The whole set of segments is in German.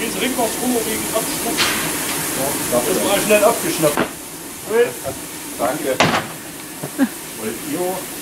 Jetzt ringt aufs wegen abschnappen. das war schnell abgeschnappt. Danke. Wollt ihr?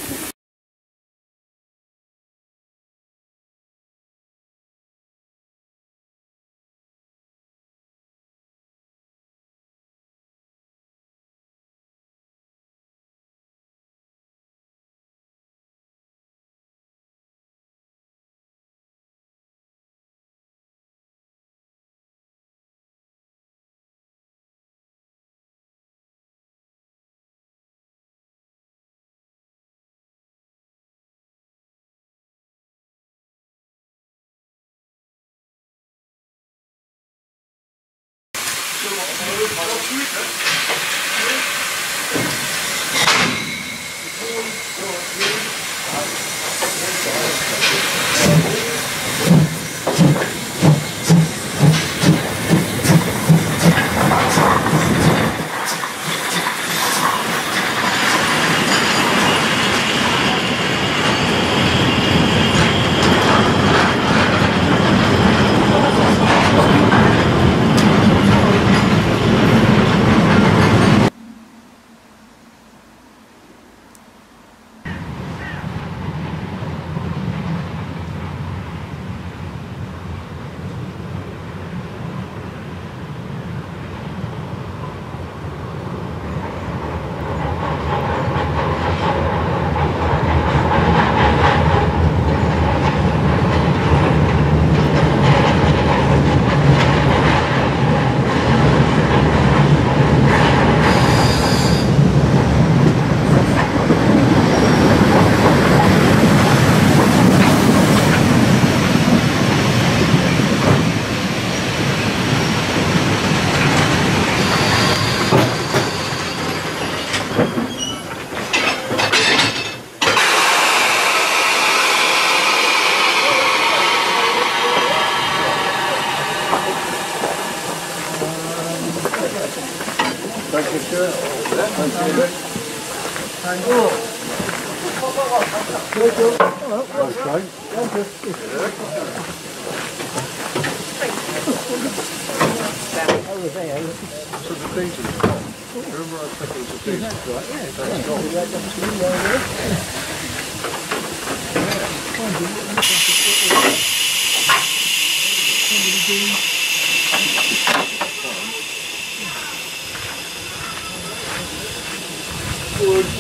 Thank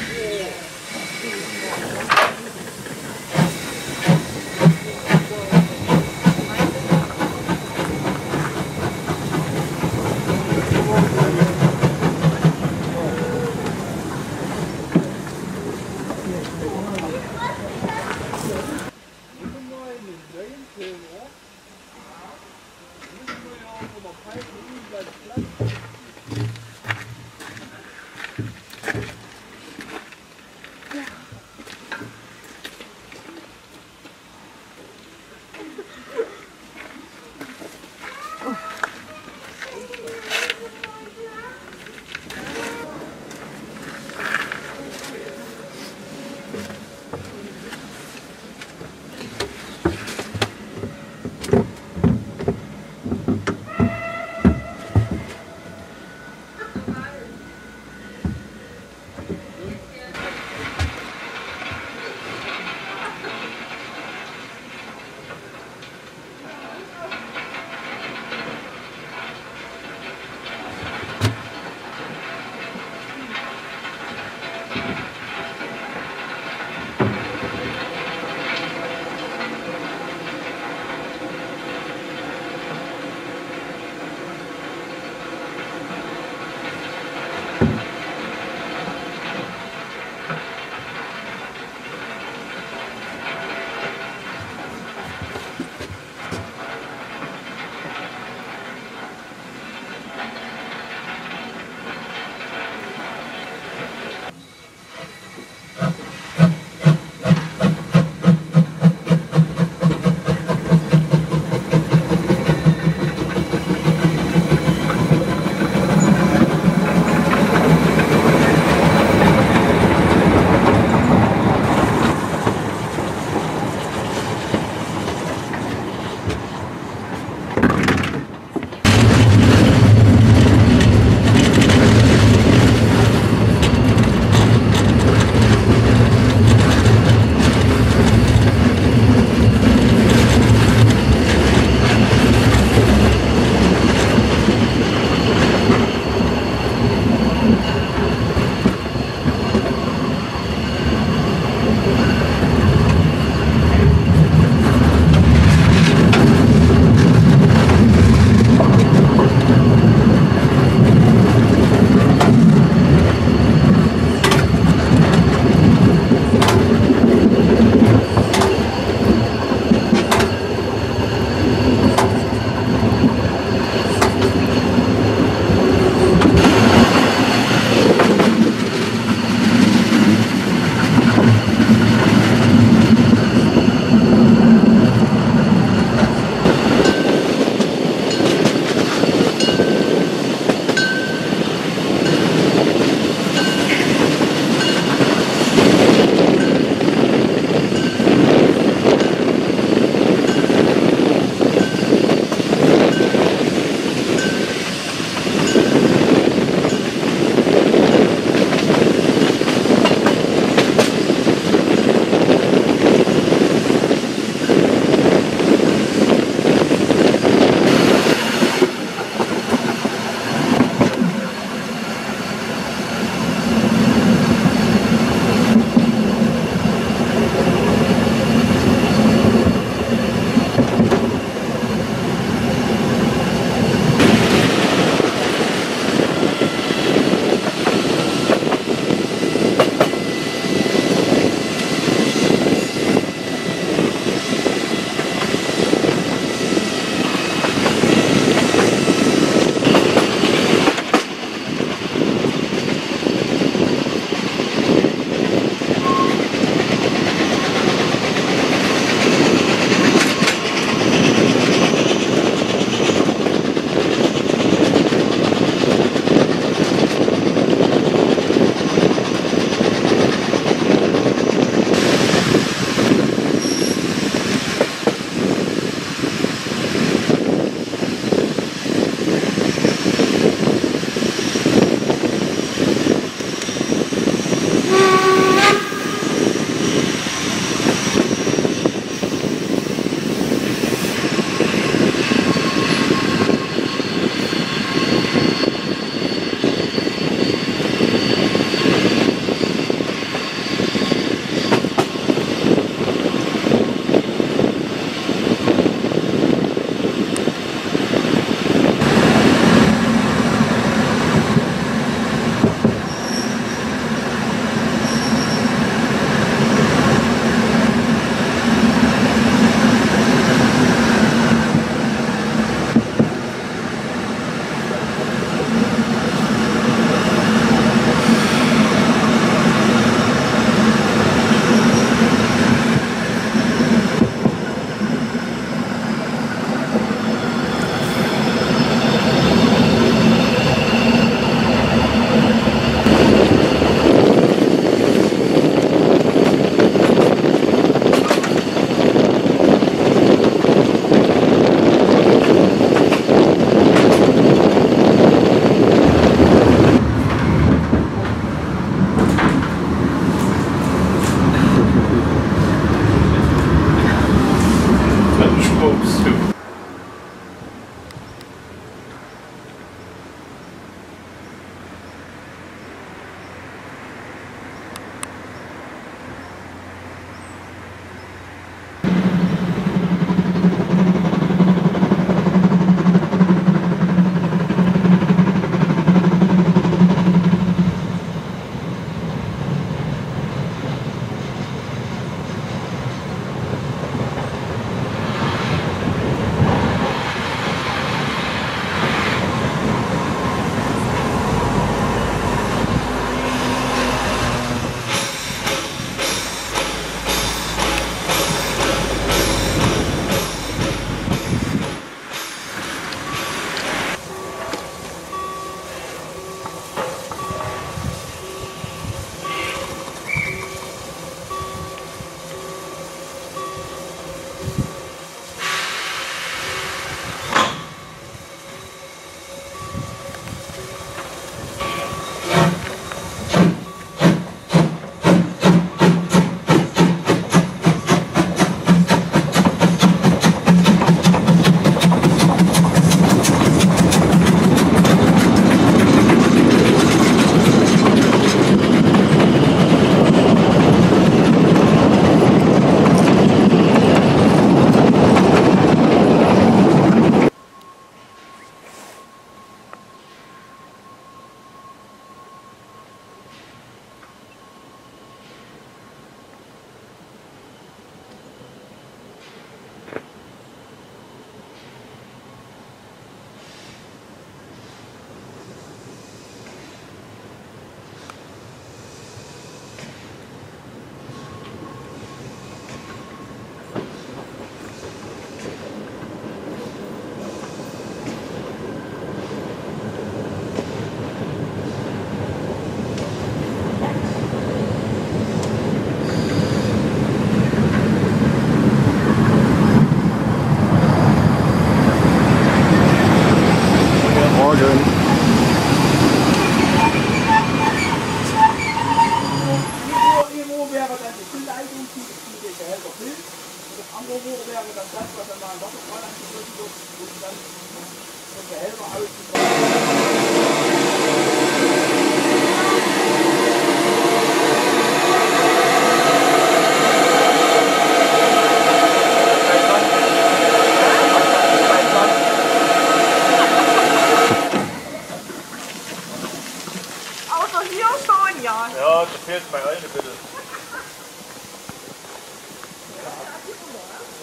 you.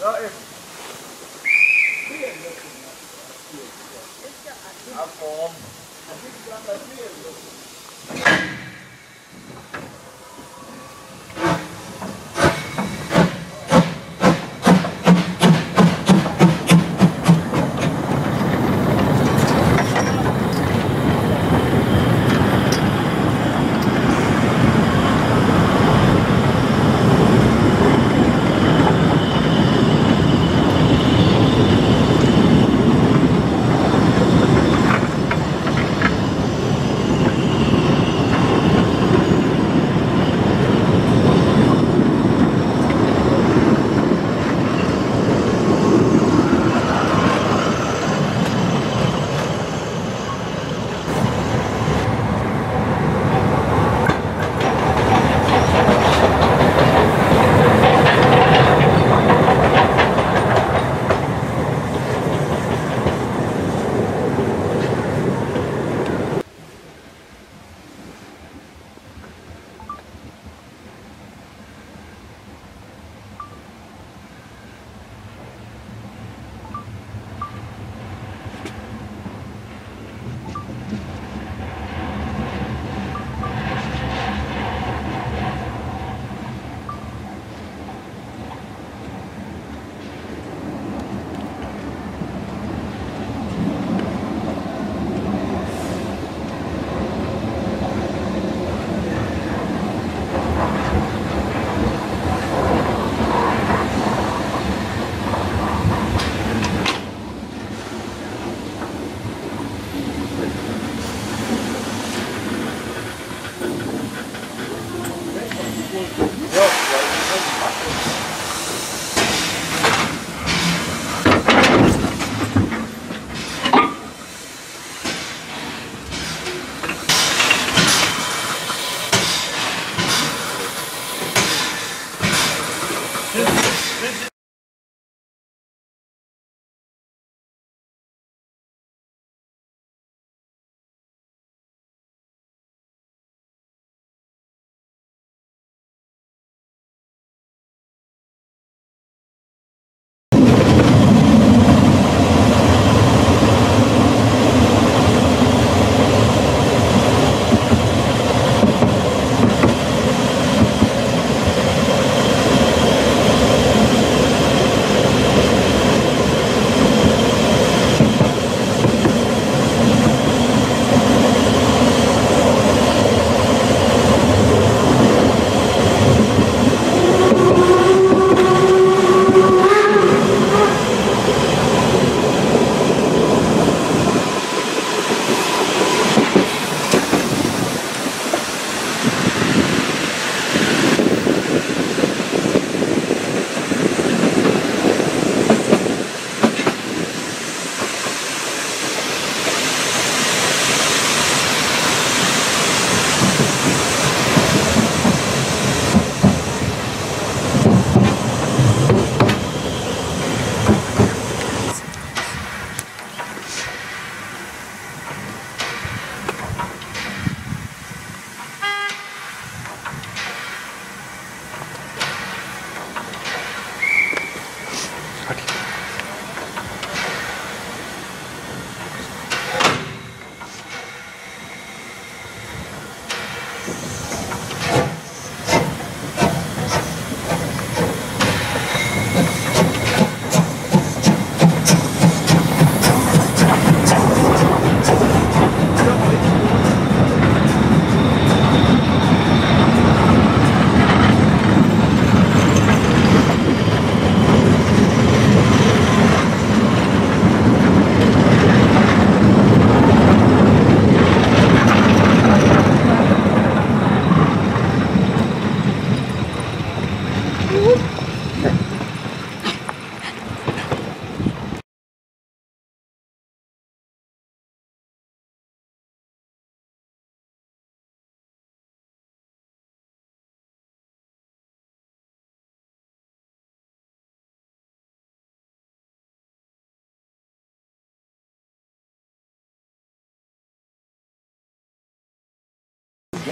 نائم عفوا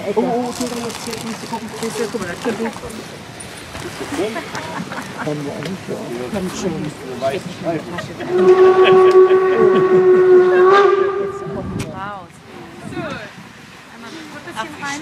der Ecke. Oh, oh, Entschuldigung, jetzt hier, musst du gucken. Siehst guck mal, da kippelt. Kommt schon. Kommt schon. Wow. So. Einmal ein bisschen rein.